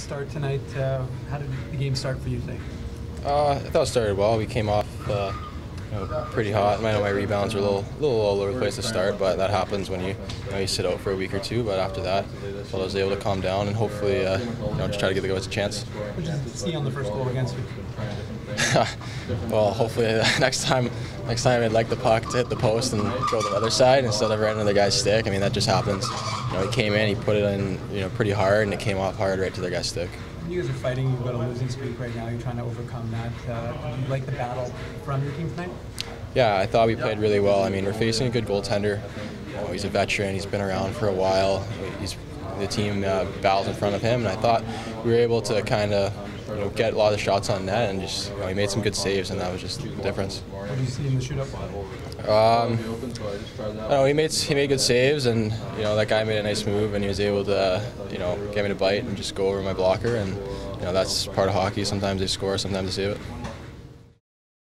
start tonight. Uh, how did the game start for you today? Uh, I thought it started well. We came off uh, you know, pretty hot. I know my rebounds were a little, a little all over the place to start, but that happens when you, you, know, you sit out for a week or two. But after that, I was able to calm down and hopefully, uh, you know, just try to give the guys a chance. What did you see on the first goal against you? well, hopefully next time, next time I'd like the puck to hit the post and go the other side instead of right on the guy's stick. I mean, that just happens. You know, he came in, he put it in, you know, pretty hard, and it came off hard right to their guy's stick. You guys are fighting. You've got a losing streak right now. You're trying to overcome that. Uh, do you like the battle from your team tonight? Yeah, I thought we played really well. I mean, we're facing a good goaltender. You know, he's a veteran. He's been around for a while. He's the team uh, battles in front of him, and I thought we were able to kind of you know, get a lot of shots on net, and just you know, he made some good saves, and that was just the difference. What did you see in the shootout? Um, know, he made he made good saves, and you know that guy made a nice move, and he was able to you know get me to bite and just go over my blocker, and you know that's part of hockey. Sometimes they score, sometimes they save it.